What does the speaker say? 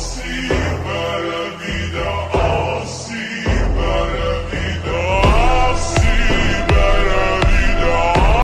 assim.